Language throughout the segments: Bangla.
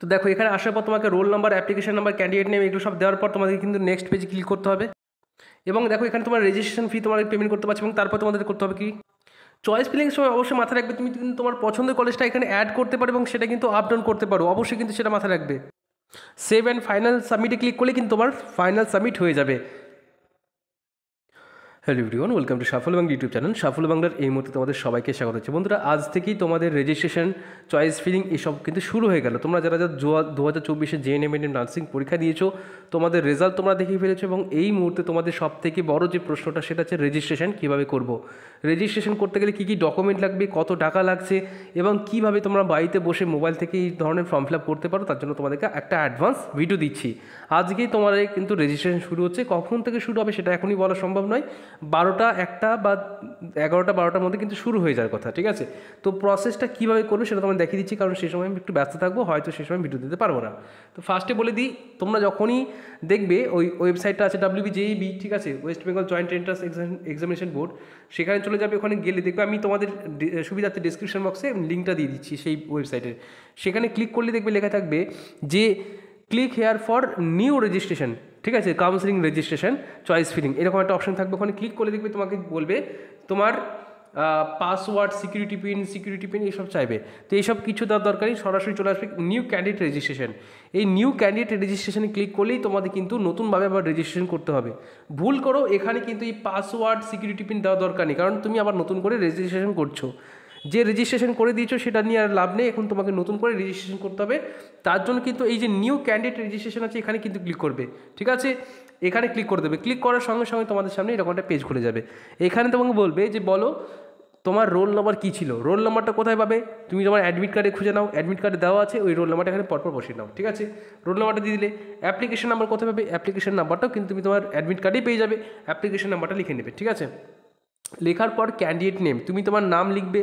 তো দেখো, এখানে আসার পর তোমাকে roll number application number candidate name এগুলো সব দেওয়ার পর তোমাদের কিন্তু নেক্সট পেজে ক্লিক করতে হবে। এবং দেখো, এখানে তোমার রেজিস্ট্রেশন ফি তোমাকে পেমেন্ট করতে পারছ এবং তারপর তোমাদের করতে হবে কি? চয়েস ফিলিংয়ের সময় অবশ্যই মাথায় রাখবে, তুমি কিন্তু তোমার পছন্দের কলেজটা এখানে অ্যাড করতে পারো এবং সেটা কিন্তু আপ ডাউন করতে পারো, অবশ্যই কিন্তু সেটা মাথায় রাখবে। সেভ অ্যান্ড ফাইনাল সাবমিটে ক্লিক করলে কিন্তু তোমার ফাইনাল সাবমিট হয়ে যাবে। Hello everyone welcome to Safal Bangla YouTube channel Safal বাংলার এই মুহূর্তে তোমাদের সবাইকে স্বাগত হচ্ছে বন্ধুরা, আজ থেকেই তোমাদের রেজিস্ট্রেশন চয়েস ফিলিং এসব কিন্তু শুরু হয়ে গেল। তোমরা যারা যারা দু হাজার চব্বিশে জেএনএম এন নার্সিং পরীক্ষা দিয়েছ, তোমাদের রেজাল্ট তোমরা দেখিয়ে ফেলেছো এবং এই মুহূর্তে তোমাদের সব থেকে বড় যে প্রশ্নটা, সেটা হচ্ছে রেজিস্ট্রেশন কীভাবে করব? রেজিস্ট্রেশন করতে গেলে কী কী ডকুমেন্ট লাগবে, কত টাকা লাগছে এবং কীভাবে তোমরা বাড়িতে বসে মোবাইল থেকে এই ধরনের ফর্ম ফিল আপ করতে পারো, তার জন্য তোমাদেরকে একটা অ্যাডভান্স ভিডিও দিচ্ছি। আজকেই তোমাদের কিন্তু রেজিস্ট্রেশন শুরু হচ্ছে। কখন থেকে শুরু হবে, সেটা এখনই বলা সম্ভব নয়। বারোটা একটা বা এগারোটা বারোটার মধ্যে কিন্তু শুরু হয়ে যাওয়ার কথা, ঠিক আছে? তো প্রসেসটা কীভাবে করবে সেটা তোমায় দেখিয়ে দিচ্ছি, কারণ সেই সময় আমি একটু ব্যস্ত থাকব, হয়তো সেই সময় ভিডিও দিতে পারব না। তো ফার্স্টে বলে দিই, তোমরা যখনই দেখবে ওই ওয়েবসাইটটা আছে ডাব্লিউবি জেইবি ঠিক আছে? West Bengal joint entrance examination board সেখানে চলে যাবে, ওখানে গেলে দেখবে আমি তোমাদের সুবিধার্থে ডিসক্রিপশন বক্সে লিঙ্কটা দিয়ে দিচ্ছি সেই ওয়েবসাইটের সেখানে ক্লিক করলে দেখবে লেখা থাকবে যে click here for new registration ঠিক আছে কাউন্সিলিং রেজিস্ট্রেশন চয়েস ফিলিং এরকম একটা অপশন থাকবে ওখানে ক্লিক করে দেখবে তোমাকে বলবে, তোমার password security pin security pin এইসব চাইবে। তো এইসব কিছু দেওয়ার দরকারই, সরাসরি চলে আসবে নিউ ক্যান্ডিডেট রেজিস্ট্রেশন এই নিউ ক্যান্ডিডেট রেজিস্ট্রেশনে ক্লিক করলেই তোমাদের কিন্তু নতুনভাবে আবার রেজিস্ট্রেশন করতে হবে। ভুল করো, এখানে কিন্তু এই পাসওয়ার্ড সিকিউরিটি পিন দেওয়া দরকার নেই, কারণ তুমি আবার নতুন করে রেজিস্ট্রেশন করছ। যে রেজিস্ট্রেশন করে দিয়েছ সেটা নিয়ে আর লাভ নেই, এখন তোমাকে নতুন করে রেজিস্ট্রেশন করতে হবে। তার জন্য কিন্তু এই যে নিউ ক্যান্ডিডেট রেজিস্ট্রেশন আছে, এখানে কিন্তু ক্লিক করবে, ঠিক আছে? এখানে ক্লিক করে দেবে। ক্লিক করার সঙ্গে সঙ্গে তোমাদের সামনে এরকম একটা পেজ খুলে যাবে। এখানে তোমাকে বলবে যে, বলো তোমার রোল নাম্বার কী ছিল? রোল নাম্বারটা কোথায় পাবে? তুমি তোমার অ্যাডমিট কার্ডে খুঁজে নাও। অ্যাডমিট কার্ডে দেওয়া আছে, ওই রোল নাম্বারটা এখানে পরপর বসিয়ে নাও, ঠিক আছে? রোল নাম্বারটা দিয়ে দিলে অ্যাপ্লিকেশন নাম্বার কোথায় পাবে? অ্যাপ্লিকেশন নাম্বারটাও কিন্তু তুমি তোমার অ্যাডমিট কার্ডেই পেয়ে যাবে। অ্যাপ্লিকেশন নাম্বারটা লিখে নেবে, ঠিক আছে? লেখার পর ক্যান্ডিডেট নেম তুমি তোমার নাম লিখবে।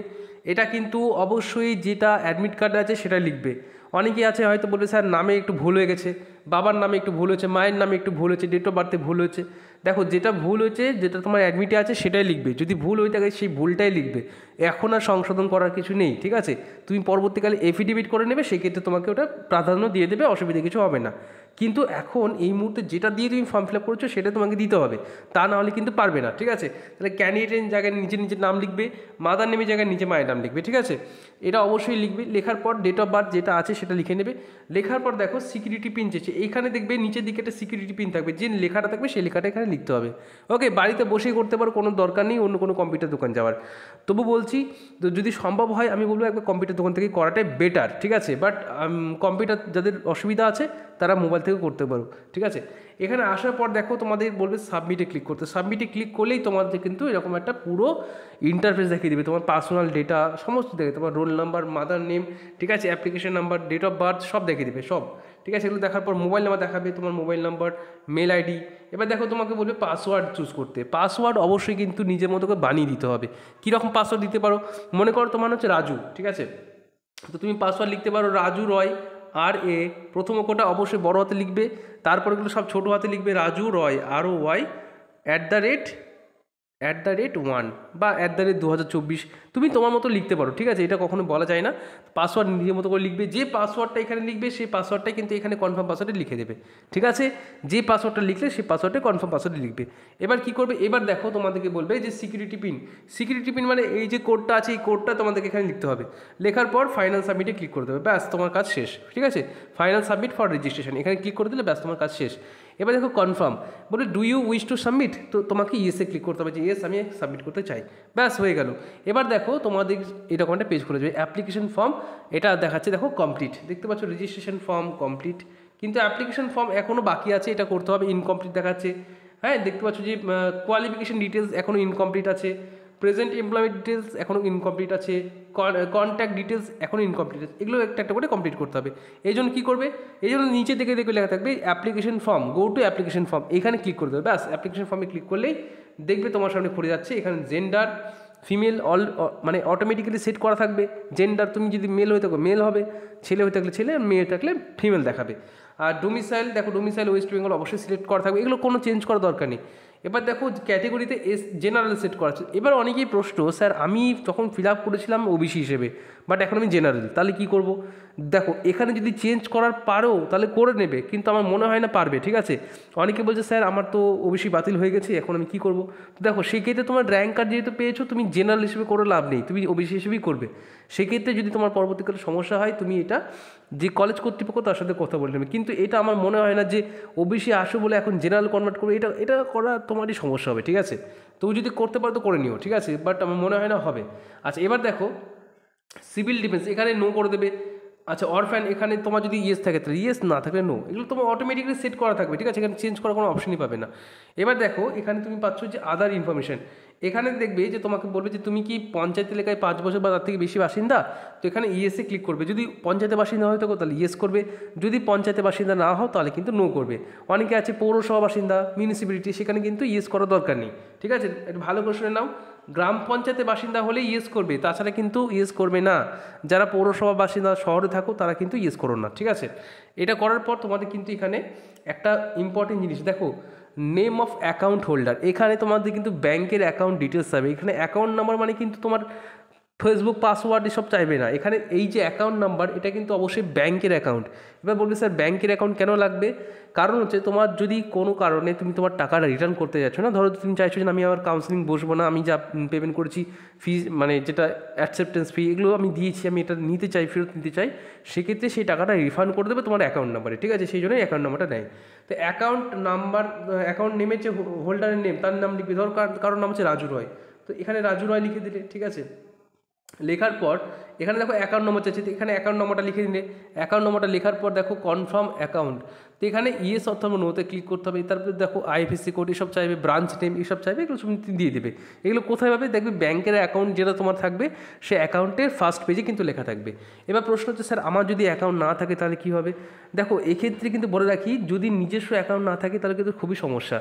এটা কিন্তু অবশ্যই যেটা অ্যাডমিট কার্ডে আছে সেটা লিখবে। অনেকেই আছে হয়তো বলবে, স্যার, নামে একটু ভুল হয়ে গেছে, বাবার নামে একটু ভুল হয়েছে, মায়ের নামে একটু ভুল হয়েছে ডেট অফ বার্থে ভুল হয়েছে। দেখো, যেটা ভুল হয়েছে, যেটা তোমার অ্যাডমিটে আছে, সেটাই লিখবে। যদি ভুল হয়ে থাকে, সেই ভুলটাই লিখবে। এখন আর সংশোধন করার কিছু নেই, ঠিক আছে? তুমি পরবর্তীকালে এফিডেভিট করে নেবে, সেক্ষেত্রে তোমাকে ওটা প্রাধান্য দিয়ে দেবে, অসুবিধা কিছু হবে না। কিন্তু এখন এই মুহূর্তে যেটা দিয়ে তুমি ফর্ম ফিল আপ করেছ সেটা তোমাকে দিতে হবে। তা না হলে কিন্তু পারবে না, ঠিক আছে? তাহলে ক্যান্ডিডেটের জায়গায় নিজে নিজের নাম লিখবে মাদার নেমের জায়গায় নিজে মায়ের নাম লিখবে, ঠিক আছে? এটা অবশ্যই লিখবে, লেখার পর ডেট অফ বার্থ যেটা আছে সেটা লিখে নেবে। লেখার পর দেখো সিকিউরিটি পিন চেয়েছে, এইখানে দেখবে নিচের দিকে একটা সিকিউরিটি পিন থাকবে, যে লেখাটা থাকবে সেই লেখাটা এখানে লিখতে হবে। ওকে বাড়িতে বসেই করতে পারো, কোনো দরকার নেই, অন্য কোনো কম্পিউটার দোকান যাওয়ার। তবু বলছি, তো যদি সম্ভব হয় আমি বলব একবার কম্পিউটার দোকান থেকে করাটাই বেটার ঠিক আছে? বাট কম্পিউটার যাদের অসুবিধা আছে, তারা মোবাইল থেকে করতে পারো, ঠিক আছে? এখানে আসার পর দেখো তোমাদের বলবে সাবমিটে ক্লিক করতে সাবমিটে ক্লিক করলেই তোমাদের কিন্তু এরকম একটা পুরো ইন্টারফেস দেখিয়ে দেবে, তোমার পার্সোনাল ডেটা সমস্ত দেখে তোমার রোল নাম্বার মাদার নেম ঠিক আছে? Application number date of birth সব দেখিয়ে দেবে, সব, ঠিক আছে? এগুলো দেখার পর মোবাইল নাম্বার দেখাবে, তোমার মোবাইল নাম্বার মেল আইডি এবার দেখো তোমাকে বলবে পাসওয়ার্ড চুজ করতে পাসওয়ার্ড অবশ্যই কিন্তু নিজের মতো করে বানিয়ে দিতে হবে, কীরকম পাসওয়ার্ড দিতে পারো? মনে করো তোমার হচ্ছে রাজু, ঠিক আছে? তো তুমি পাসওয়ার্ড লিখতে পারো রাজু রয় আর এ প্রথম অঙ্কটা অবশ্যই বড় হাতে লিখবে, তারপরেগুলো সব ছোটো হাতে লিখবে Raju Roy R O Y at the rate at the rate one বা অ্যাট দ্য রেট দু হাজার চব্বিশ। তুমি তোমার মতো লিখতে পারো, ঠিক আছে? এটা কখনো বলা যায় না। পাসওয়ার্ড নিজের মতো করে লিখবে, যে পাসওয়ার্ডটা এখানে লিখবে, সেই পাসওয়ার্ডটাই কিন্তু এখানে কনফার্ম পাসওয়ার্ডে লিখে দেবে, ঠিক আছে? যে পাসওয়ার্ডটা লিখলে, সেই পাসওয়ার্ডে কনফার্ম পাসওয়ার্ডে লিখবে। এবার কি করবে? এবার দেখো তোমাদেরকে বলবে যে সিকিউরিটি পিন সিকিউরিটি পিন মানে এই যে কোডটা আছে, এই কোডটা তোমাদেরকে এখানে লিখতে হবে। লেখার পর ফাইনাল সাবমিটে ক্লিক করে দেবে। ব্যাস, তোমার কাজ শেষ, ঠিক আছে? ফাইনাল সাবমিট ফর রেজিস্ট্রেশন এখানে ক্লিক করে দিলে ব্যাস, তোমার কাজ শেষ। এবার দেখো কনফার্ম বলে do you wish to submit তো তোমাকে ইয়েসে ক্লিক করতে হবে যে ইয়েস আমি সাবমিট করতে চাই। ব্যাস, হয়ে গেল। এবার দেখো, তোমাদের এরকম একটা পেজ খুলে যাবে। অ্যাপ্লিকেশন ফর্ম এটা দেখাচ্ছে, দেখো কমপ্লিট দেখতে পাচ্ছ রেজিস্ট্রেশন ফর্ম কমপ্লিট কিন্তু অ্যাপ্লিকেশন ফর্ম এখনও বাকি আছে, এটা করতে হবে। ইনকমপ্লিট দেখাচ্ছে। হ্যাঁ দেখতে পাচ্ছ যে কোয়ালিফিকেশন ডিটেলস এখনও ইনকমপ্লিট আছে। প্রেজেন্ট এমপ্লয়মেন্ট ডিটেলস এখনও ইনকমপ্লিট আছে কন্ট্যাক্ট ডিটেলস এখনও ইনকমপ্লিট আছে, এগুলো একটা একটা করে কমপ্লিট করতে হবে। এই জন্য কী করবে? এই জন্য নিচে থেকে দেখবে লেখা থাকবে application form go to application form এখানে ক্লিক করতে হবে ব্যাস অ্যাপ্লিকেশন ফর্মে ক্লিক করলেই দেখবে তোমার সামনে খুলে যাচ্ছে, এখানে জেন্ডার ফিমেল অল মানে অটোমেটিক্যালি সেট করা থাকবে জেন্ডার তুমি যদি মেল হয়ে থাকো মেল হবে, ছেলে হয়ে থাকলে ছেলে, মেয়ে থাকলে ফিমেল দেখাবে। আর ডোমিসাইল দেখো ডোমিসাইল ওয়েস্ট বেঙ্গল অবশ্যই সিলেক্ট করা থাকবে, এগুলো কোনো চেঞ্জ করার দরকার নেই। এবার দেখো ক্যাটেগরিতে এস জেনারেল সেট করা এবার অনেকেই প্রশ্ন, স্যার, আমি তখন ফিল আপ করেছিলাম ওবিসি হিসেবে। বাট এখন আমি জেনারেল তাহলে কি করব? দেখো, এখানে যদি চেঞ্জ করার পারো, তাহলে করে নেবে, কিন্তু আমার মনে হয় না পারবে, ঠিক আছে? অনেকে বলছে, স্যার, আমার তো ওবিসি বাতিল হয়ে গেছে, এখন আমি কি করব? দেখো, সেক্ষেত্রে তোমার র্যাঙ্ক কার্ড যেহেতু পেয়েছ, তুমি জেনারেল হিসেবে করে লাভ নেই, তুমি ওবিসি হিসেবেই করবে। সেক্ষেত্রে যদি তোমার পরবর্তীকালে সমস্যা হয়, তুমি এটা যে কলেজ কর্তৃপক্ষ, তার সাথে কথা বলে নেবে। কিন্তু এটা আমার মনে হয় না যে ওবিসি আসো বলে এখন জেনারেল কনভার্ট করবে, এটা এটা করা তোমারই সমস্যা হবে, ঠিক আছে? তুমি যদি করতে পারো, তো করে নিও, ঠিক আছে? বাট আমার মনে হয় না হবে। আচ্ছা এবার দেখো সিভিল ডিফেন্স এখানে নো করে দেবে। আচ্ছা অরফ্যান এখানে তোমার যদি ইয়েস থাকে, তাহলে ইয়েস না থাকলে নো এগুলো তোমার অটোমেটিকলি সেট করা থাকবে, ঠিক আছে? এখানে চেঞ্জ করার কোনো অপশনই পাবে না। এবার দেখো, এখানে তুমি পাচ্ছ যে আদার ইনফরমেশন এখানে দেখবে যে তোমাকে বলবে যে তুমি কি পঞ্চায়েত এলাকায় পাঁচ বছর বা তার থেকে বেশি বাসিন্দা? তো এখানে ইয়েসে ক্লিক করবে। যদি পঞ্চায়েতে বাসিন্দা হয় থাকো তাহলে ইয়েস করবে। যদি পঞ্চায়েতে বাসিন্দা না হও তাহলে কিন্তু নো করবে। অনেকে আছে পৌরসভা বাসিন্দা মিউনিসিপ্যালিটি সেখানে কিন্তু ইয়েস করার দরকার নেই। ঠিক আছে? একটু ভালো করে নাও। গ্রাম পঞ্চায়েতে বাসিন্দা হলে ইয়েস করবে, তাছাড়া কিন্তু ইয়েস করবে না। যারা পৌরসভা বাসিন্দা শহরে থাকো, তারা কিন্তু ইয়েস করো না, ঠিক আছে? এটা করার পর তোমাদের কিন্তু এখানে একটা ইম্পর্টেন্ট জিনিস, দেখো নেম অফ অ্যাকাউন্ট হোল্ডার এখানে তোমাদের কিন্তু ব্যাংকের অ্যাকাউন্ট ডিটেলস যাবে এখানে অ্যাকাউন্ট নাম্বার মানে কিন্তু তোমার ফেসবুক পাসওয়ার্ড এসব চাইবে না। এখানে এই যে অ্যাকাউন্ট নাম্বার এটা কিন্তু অবশ্যই ব্যাংকের অ্যাকাউন্ট এবার বলবে, স্যার, ব্যাংকের অ্যাকাউন্ট কেন লাগবে? কারণ হচ্ছে, তোমার যদি কোনো কারণে তুমি তোমার টাকাটা রিটার্ন করতে যাচ্ছ না, ধরো তুমি চাইছো যে আমি আমার কাউন্সিলিং বসবো না, আমি যা পেমেন্ট করেছি ফিজ মানে যেটা অ্যাকসেপ্টেন্স ফি এগুলো আমি দিয়েছি, আমি এটা নিতে চাই, ফেরত নিতে চাই, সেক্ষেত্রে সেই টাকাটা রিফান্ড করে দেবে তোমার অ্যাকাউন্ট নাম্বারে ঠিক আছে? সেই জন্যই অ্যাকাউন্ট নাম্বারটা নেয়। তো অ্যাকাউন্ট নাম্বার অ্যাকাউন্ট নেমের যে হোল্ডারের নেম তার নাম লিখবে, ধর কার- কারোর নাম হচ্ছে রাজু রয়। তো এখানে রাজু রয় লিখে দিলে, ঠিক আছে? লেখার পর, এখানে দেখো অ্যাকাউন্ট নম্বর চাইছে এখানে অ্যাকাউন্ট নম্বরটা লিখে দিলে অ্যাকাউন্ট নম্বরটা লেখার পর দেখো কনফার্ম অ্যাকাউন্ট তো এখানে ইয়েস অথবা নোতে ক্লিক করতে হবে, তারপরে দেখো আইএফএসসি কোড এসব চাইবে ব্রাঞ্চ নেম এসব চাইবে, এগুলো তুমি দিয়ে দেবে, এগুলো কোথায় পাবে দেখবে ব্যাংকের অ্যাকাউন্ট যেটা তোমার থাকবে, সে অ্যাকাউন্টের ফার্স্ট পেজে কিন্তু লেখা থাকবে, এবার প্রশ্ন হচ্ছে স্যার আমার যদি অ্যাকাউন্ট না থাকে তাহলে কী হবে, দেখো এক্ষেত্রে কিন্তু বলে রাখি, যদি নিজস্ব অ্যাকাউন্ট না থাকে তাহলে কিন্তু খুবই সমস্যা,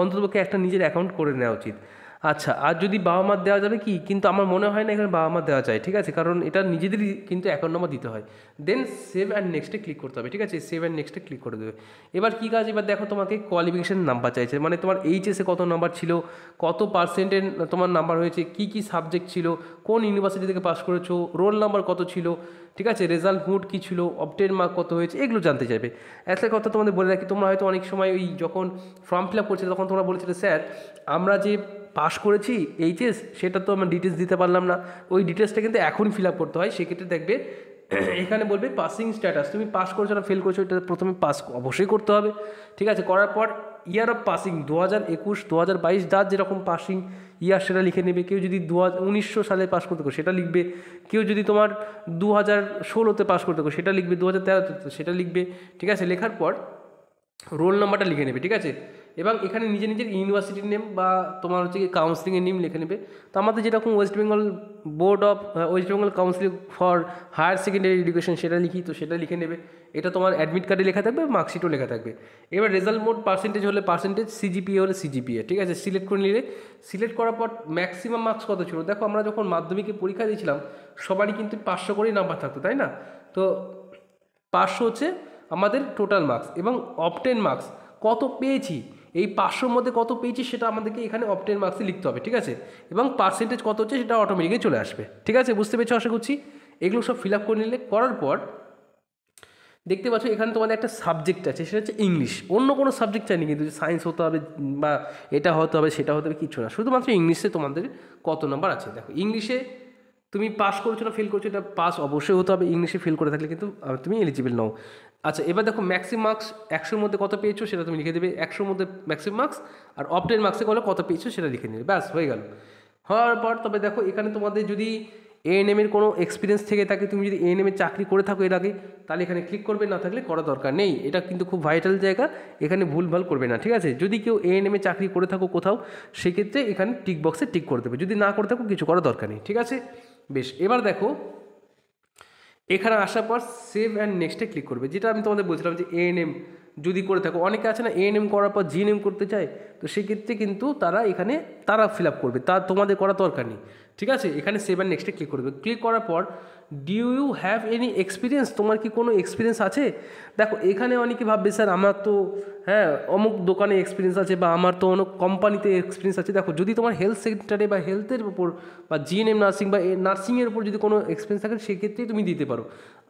অন্ততপক্ষে একটা নিজের অ্যাকাউন্ট করে নেওয়া উচিত আচ্ছা আর যদি বাবা মার দেওয়া যাবে কি? কিন্তু আমার মনে হয় না এখানে বাবা মার দেওয়া যায়, ঠিক আছে? কারণ এটা নিজেদেরই কিন্তু অ্যাকাউন্ট নম্বর দিতে হয়। দেন সেভ অ্যান্ড নেক্সটে ক্লিক করতে হবে, ঠিক আছে? সেভ অ্যান্ড নেক্সটে ক্লিক করে দেবে। এবার কী কাজ? এবার দেখো তোমাকে কোয়ালিফিকেশান নাম্বার চাইছে। মানে তোমার এইচএসে কত নাম্বার ছিল? কত পার্সেন্টের তোমার নাম্বার হয়েছে? কি কি সাবজেক্ট ছিল? কোন ইউনিভার্সিটি থেকে পাস করেছ? রোল নাম্বার কত ছিল? ঠিক আছে? রেজাল্ট মুড কী ছিল? অপটেন মার্ক কত হয়েছে? এগুলো জানতে চাইবে। একটা কথা তোমাদের বলে রাখি, তোমরা হয়তো অনেক সময় ওই যখন ফর্ম ফিল আপ করছিলে, তখন তোমরা বলেছিলে, স্যার, আমরা যে পাস করেছি এইচএস সেটা তো আমরা ডিটেলস দিতে পারলাম না। ওই ডিটেলসটা কিন্তু এখনই ফিল আপ করতে হয়, সেক্ষেত্রে দেখবে, এখানে বলবে পাসিং স্ট্যাটাস তুমি পাস করেছ না ফেল করেছ, এটা প্রথমে পাস অবশ্যই করতে হবে। ঠিক আছে, করার পর ইয়ার অফ পাসিং দু হাজার একুশ দু হাজার বাইশ, যার যেরকম পাসিং ইয়ার সেটা লিখে নেবে। কেউ যদি দু উনিশশো সালে পাস করতে করো, সেটা লিখবে। কেউ যদি তোমার দু হাজার ষোলোতে পাস করতে গো সেটা লিখবে দু হাজার তেরোতে, সেটা লিখবে। ঠিক আছে, লেখার পর রোল নাম্বারটা লিখে নেবে, ঠিক আছে? এবং এখানে নিজের নিজের ইউনিভার্সিটির নেম বা তোমার হচ্ছে কি কাউন্সিলিংয়ের নেম লিখে নেবে। তো আমাদের যেরকম West Bengal board of West Bengal counselling for higher secondary education সেটা লিখি, তো সেটা লিখে নেবে। এটা তোমার অ্যাডমিট কার্ডে লেখা থাকবে মার্কশিটও লেখা থাকবে। এবার রেজাল্ট মোড পার্সেন্টেজ হলে পার্সেন্টেজ সিজিপিএ হলে সিজিপিএ ঠিক আছে? সিলেক্ট করে নিলে সিলেক্ট করার পর ম্যাক্সিমাম মার্কস কত ছিল? দেখো আমরা যখন মাধ্যমিকে পরীক্ষা দিয়েছিলাম, সবারই কিন্তু পাঁচশো করেই নাম্বার থাকতো, তাই না? তো পাঁচশো হচ্ছে আমাদের টোটাল মার্কস এবং অপটেন মার্কস কত পেয়েছি? এই পাঁচশোর মধ্যে কত পেয়েছি সেটা আমাদেরকে এখানে অপটেন মার্কসে লিখতে হবে, ঠিক আছে? এবং পার্সেন্টেজ কত হচ্ছে সেটা অটোমেটিকলি চলে আসবে, ঠিক আছে? বুঝতে পেরেছ আশা করছি? এগুলো সব ফিল আপ করে নিলে, করার পর দেখতে পাচ্ছ এখানে তোমাদের একটা সাবজেক্ট আছে, সেটা হচ্ছে ইংলিশ অন্য কোনো সাবজেক্ট চাইনি কিন্তু সায়েন্স হতে হবে বা এটা হতে হবে, সেটা হতে হবে কিছু না। শুধুমাত্র ইংলিশে তোমাদের কত নাম্বার আছে? দেখো ইংলিশে তুমি পাস করছ না ফেল করছ, এটা পাস অবশ্যই হতে হবে ইংলিশে ফেল করে থাকলে কিন্তু তুমি এলিজিবল নও। আচ্ছা এবার দেখো ম্যাক্সিম মার্কস একশোর মধ্যে কত পেয়েছ সেটা তুমি লিখে দেবে। একশোর মধ্যে ম্যাক্সিম মার্কস আর অপটেন মার্কসে করলে কত পেয়েছ সেটা লিখে নেবে ব্যাস, হয়ে গেল। হওয়ার পর তবে দেখো এখানে তোমাদের যদি এএনএমের কোনো এক্সপিরিয়েন্স থেকে থাকে, তুমি যদি এএনএমের চাকরি করে থাকো এর আগে, তাহলে এখানে ক্লিক করবে, না থাকলে করা দরকার নেই। এটা কিন্তু খুব ভাইটাল জায়গা, এখানে ভুলভাল করবে না, ঠিক আছে? যদি কেউ এএনএমে চাকরি করে থাকো কোথাও, সেক্ষেত্রে এখানে টিক বক্সে টিক করে দেবে। যদি না করে থাকো, কিছু করার দরকার নেই, ঠিক আছে? বেশ, এবার দেখো এখানে আসার পর সেভ অ্যান্ড নেক্সটে ক্লিক করবে। যেটা আমি তোমাদের বলছিলাম যে এএনএম যদি করে থাকো। অনেকে আছে না এএনএম করার পর জিএনএম করতে চায়, তো সেক্ষেত্রে কিন্তু তারা এখানে তারা ফিল আপ করবে। তা তোমাদের করা দরকার নেই। ঠিক আছে? এখানে সেভ অ্যান্ড নেক্সটে ক্লিক করবে। ক্লিক করার পর do you have any experience তোমার কি কোনো এক্সপিরিয়েন্স আছে? দেখো, এখানে অনেকে ভাববে, স্যার, আমার তো হ্যাঁ অমুক দোকানে এক্সপিরিয়েন্স আছে বা আমার তো অনেক কোম্পানিতে এক্সপিরিয়েন্স আছে। দেখো, যদি তোমার হেলথ সেক্টরে বা হেলথের উপর বা জিএনএম নার্সিং বা নার্সিংয়ের উপর যদি কোনো এক্সপিরিয়েন্স থাকে, সেক্ষেত্রেই তুমি দিতে পারো।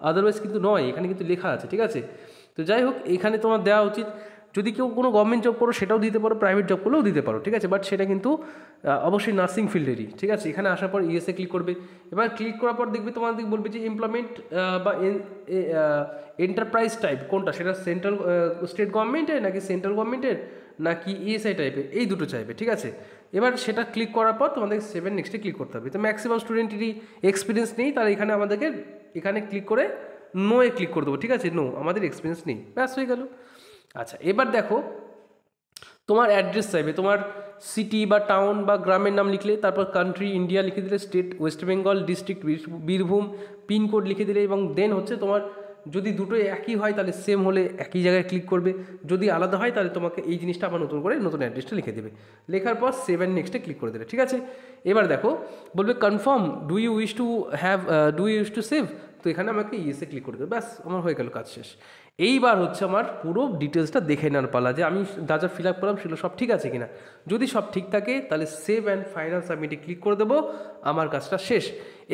আদারওয়াইজ কিন্তু নয়, এখানে কিন্তু লেখা আছে। ঠিক আছে? তো যাই হোক, এখানে তোমার দেওয়া উচিত, যদি কেউ কোনো গভর্নমেন্ট জব করো, সেটাও দিতে পারো প্রাইভেট জব করলেও দিতে পারো, ঠিক আছে? বাট সেটা কিন্তু অবশ্যই নার্সিং ফিল্ডেরই ঠিক আছে? এখানে আসার পর ইএসএ ক্লিক করবে। এবার ক্লিক করার পর দেখবে তোমাদের বলবে যে এমপ্লয়মেন্ট বা এন্টারপ্রাইজ টাইপ কোনটা? সেটা সেন্ট্রাল স্টেট গভর্নমেন্টের নাকি সেন্ট্রাল গভর্নমেন্টের নাকি ইএসআই টাইপের এই দুটো চাইবে, ঠিক আছে? এবার সেটা ক্লিক করার পর তোমাদের সেভেন নেক্সটে ক্লিক করতে হবে। তো ম্যাক্সিমাম স্টুডেন্টেরই এক্সপিরিয়েন্স নেই, তারা এখানে আমাদেরকে, এখানে ক্লিক করে নো এ ক্লিক করে দেবো, ঠিক আছে? নো আমাদের এক্সপিরিয়েন্স নেই। ব্যাস, হয়ে গেল। আচ্ছা এবার দেখো, তোমার অ্যাড্রেস চাইবে। তোমার সিটি বা টাউন বা গ্রামের নাম লিখলে, তারপর কান্ট্রি ইন্ডিয়া লিখে দিলে state West Bengal district Birbhum pincode লিখে দিলে, এবং দেন হচ্ছে তোমার যদি দুটো একই হয়, তাহলে সেম হলে একই জায়গায় ক্লিক করবে। যদি আলাদা হয়, তাহলে তোমাকে এই জিনিসটা আবার নতুন করে নতুন অ্যাড্রেসটা লিখে দেবে। লেখার পর সেভেন নেক্সটে ক্লিক করে দেবে, ঠিক আছে? এবার দেখো, বলবে confirm do you wish to have do you wish to save তো এখানে আমাকে ইয়েসে ক্লিক করে দেবে ব্যাস, আমার হয়ে গেল কাজ শেষ। এইবার হচ্ছে আমার পুরো ডিটেলসটা দেখে নেওয়ার পালা যে আমি যা যা ফিল আপ করলাম সেগুলো সব ঠিক আছে কিনা। যদি সব ঠিক থাকে, তাহলে সেভ অ্যান্ড ফাইনাল সাবমিটে ক্লিক করে দেবো, আমার কাজটা শেষ।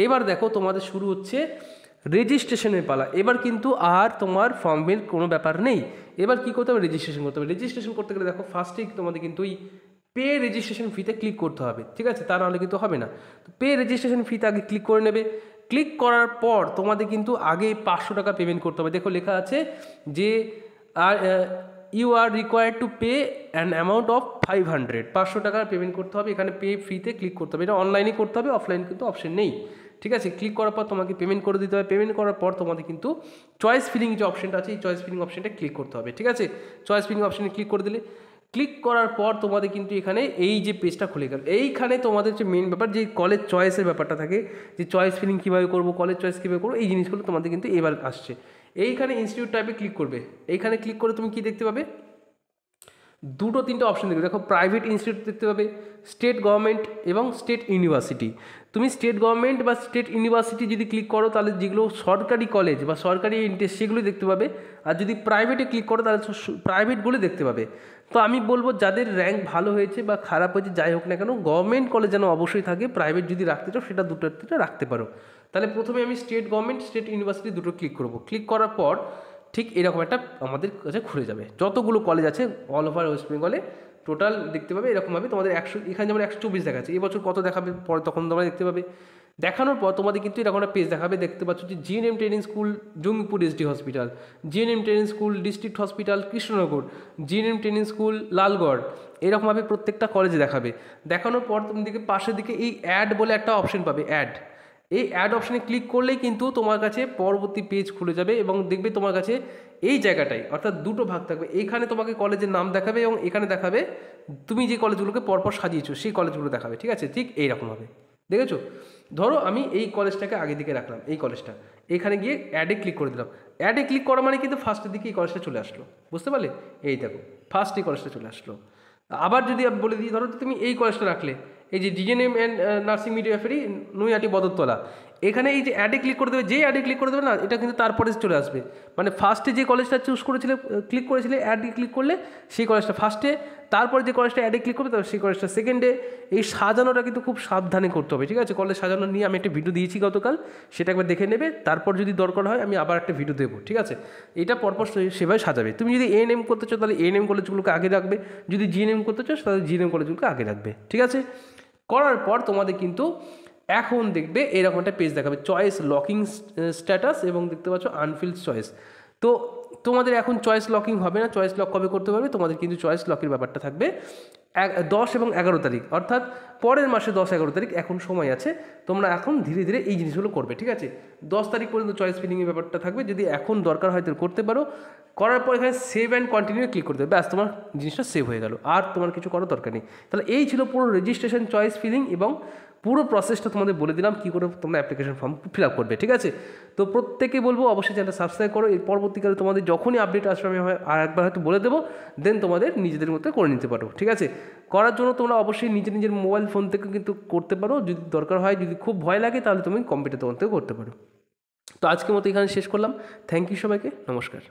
এবার দেখো তোমাদের শুরু হচ্ছে রেজিস্ট্রেশনের পালা। এবার কিন্তু আর তোমার ফর্মের কোনো ব্যাপার নেই। এবার কী করতে হবে? রেজিস্ট্রেশন করতে হবে। রেজিস্ট্রেশন করতে গেলে দেখো ফার্স্টেই তোমাদের কিন্তু ওই পে রেজিস্ট্রেশন ফিতে ক্লিক করতে হবে। ঠিক আছে? তা নাহলে কিন্তু হবে না। তো পে রেজিস্ট্রেশন ফিতে আগে ক্লিক করে নেবে। ক্লিক করার পর তোমাদের কিন্তু আগে পাঁচশো টাকা পেমেন্ট করতে হবে। দেখো লেখা আছে যে, are you are required to pay an amount of five hundred পাঁচশো টাকার পেমেন্ট করতে হবে, এখানে পে ফ্রিতে ক্লিক করতে হবে। এটা অনলাইনে করতে হবে অফলাইন কিন্তু অপশন নেই। ঠিক আছে? ক্লিক করার পর তোমাকে পেমেন্ট করে দিতে হবে। পেমেন্ট করার পর তোমাদের কিন্তু চয়েস ফিলিং যে অপশনটা আছে, এই চয়েস ফিলিং অপশনটা ক্লিক করতে হবে। ঠিক আছে? চয়েস ফিলিং অপশনে ক্লিক করে দিলে ক্লিক করার পর তোমাদের কিন্তু এখানে এই যে পেজটা খুলে গেল। এইখানে তোমাদের যে মেন ব্যাপার যে কলেজ চয়েসের ব্যাপারটা থাকে, যে চয়েস ফিলিং কীভাবে করব কলেজ চয়েস কীভাবে করব, এই জিনিসগুলো তোমাদের কিন্তু এবার আসছে। এইখানে ইনস্টিটিউট টাইপে ক্লিক করবে। এইখানে ক্লিক করে তুমি কি দেখতে পাবে? দুটো তিনটে অপশন দেখবে। দেখো প্রাইভেট ইনস্টিটিউট দেখতে পাবে স্টেট গভর্নমেন্ট এবং স্টেট ইউনিভার্সিটি তুমি স্টেট গভর্নমেন্ট বা স্টেট ইউনিভার্সিটি যদি ক্লিক করো, তাহলে যেগুলো সরকারি কলেজ বা সরকারি ইন্টারেস্ট সেগুলো দেখতে পাবে। আর যদি প্রাইভেটে ক্লিক করো, তাহলে প্রাইভেটগুলো দেখতে পাবে। তো আমি বলব, যাদের র্যাঙ্ক ভালো হয়েছে বা খারাপ হয়েছে, যাই হোক না কেন গভর্নমেন্ট কলেজ যেন অবশ্যই থাকে প্রাইভেট যদি রাখতে চাও, সেটা দুটোর থেকে রাখতে পারো। তাহলে প্রথমে আমি স্টেট গভর্নমেন্ট স্টেট ইউনিভার্সিটি দুটো ক্লিক করব। ক্লিক করার পর ঠিক এরকম একটা আমাদের কাছে খুলে যাবে। যতগুলো কলেজ আছে অল ওভার ওয়েস্ট বেঙ্গলে টোটাল দেখতে পাবে এরকমভাবে তোমাদের একশো, এখানে যেমন একশো চব্বিশ দেখাচ্ছে, এবছর কত দেখাবে, পরে তখন তোমরা দেখতে পাবে। দেখানোর পর তোমাদের কিন্তু এরকম একটা পেজ দেখাবে, দেখতে পাচ্ছ যে GNM training school Jangipur SD hospital GNM training school district hospital Krishnanagar GNM training school Lalgarh এরকমভাবে প্রত্যেকটা কলেজে দেখাবে। দেখানোর পর তুমি দিকে পাশের দিকে এই অ্যাড বলে একটা অপশন পাবে অ্যাড এই অ্যাড অপশানে ক্লিক করলেই কিন্তু তোমার কাছে পরবর্তী পেজ খুলে যাবে এবং দেখবে তোমার কাছে এই জায়গাটাই, অর্থাৎ দুটো ভাগ থাকবে। এখানে তোমাকে কলেজের নাম দেখাবে এবং এখানে দেখাবে তুমি যে কলেজগুলোকে পরপর সাজিয়েছো, সেই কলেজগুলো দেখাবে, ঠিক আছে? ঠিক এইরকমভাবে। দেখেছ? ধরো আমি এই কলেজটাকে আগে দিকে রাখলাম, এই কলেজটা এখানে গিয়ে অ্যাডে ক্লিক করে দিলাম। অ্যাডে ক্লিক করা মানে কিন্তু ফার্স্টের দিকে এই কলেজটা চলে আসলো। বুঝতে পারলে? এই দেখো ফার্স্ট এই কলেজটা চলে আসলো। আবার যদি আমি বলে দিই, ধরো তুমি এই কলেজটা রাখলে, এই যে ডিএনএম অ্যান্ড নার্সিং মিডিয়া ফেরি নুইয়াটি বদরতলা। এখানে এই যে অ্যাডে ক্লিক করে দেবে যে অ্যাডে ক্লিক করে দেবে না, এটা কিন্তু তারপরে চলে আসবে। মানে ফার্স্টে যে কলেজটা চুজ করেছিলে ক্লিক করেছিলে অ্যাডে ক্লিক করলে সেই কলেজটা ফার্স্টে তারপরে যে কলেজটা অ্যাডে ক্লিক করবে, তারপর সেই কলেজটা সেকেন্ডে এই সাজানোটা কিন্তু খুব সাবধানে করতে হবে, ঠিক আছে? কলেজ সাজানো নিয়ে আমি একটা ভিডিও দিয়েছি গতকাল, সেটা একবার দেখে নেবে। তারপর যদি দরকার হয়, আমি আবার একটা ভিডিও দেবো, ঠিক আছে? এটা পরপর সেভাবে সাজাবে। তুমি যদি এন এম করতে চাও, তাহলে এন এম কলেজগুলোকে আগে রাখবে। যদি জিএনএম করতে চাও, তাহলে জিএনএম কলেজগুলোকে আগে রাখবে, ঠিক আছে? করার পর তোমাদের কিন্তু এখন দেখবে এরকম একটা পেজ দেখাবে। চয়েস লকিং স্ট্যাটাস এবং দেখতে পাচ্ছ আনফিল্ড চয়েস তো তোমাদের এখন চয়েস লকিং হবে না চয়েস লক কবে করতে পারবে? তোমাদের কিন্তু চয়েস লকের ব্যাপারটা থাকবে দশ এবং এগারো তারিখ। অর্থাৎ পরের মাসে দশ, এগারো তারিখ এখন সময় আছে, তোমরা এখন ধীরে ধীরে এই জিনিসগুলো করবে, ঠিক আছে? দশ তারিখ পর্যন্ত চয়েস ফিলিংয়ের ব্যাপারটা থাকবে। যদি এখন দরকার হয় তো করতে পারো। করার পর এখানে সেভ অ্যান্ড কন্টিনিউ ক্লিক করতে হবে। ব্যাস, তোমার জিনিসটা সেভ হয়ে গেল। আর তোমার কিছু করার দরকার নেই। তাহলে এই ছিল পুরো রেজিস্ট্রেশন চয়েস ফিলিং এবং পুরো প্রসেসটা তোমাদের বলে দিলাম, কী করে তোমরা অ্যাপ্লিকেশন ফর্ম ফিল আপ করবে, ঠিক আছে? তো প্রত্যেকে বলব, অবশ্যই চ্যানেলটা সাবস্ক্রাইব করো, এর পরবর্তীকালে তোমাদের যখনই আপডেট আসবে, আমি আর একবার হয়তো বলে দেবো দেন তোমাদের নিজেদের মধ্যে করে নিতে পারো, ঠিক আছে? করার জন্য তোমরা অবশ্যই নিজের নিজের মোবাইল ফোন থেকে কিন্তু করতে পারো, যদি দরকার হয়, যদি খুব ভয় লাগে, তাহলে তুমি কম্পিউটার দোকান থেকেও করতে পারো। তো আজকের মতো এখানে শেষ করলাম। থ্যাংক ইউ সবাইকে, নমস্কার।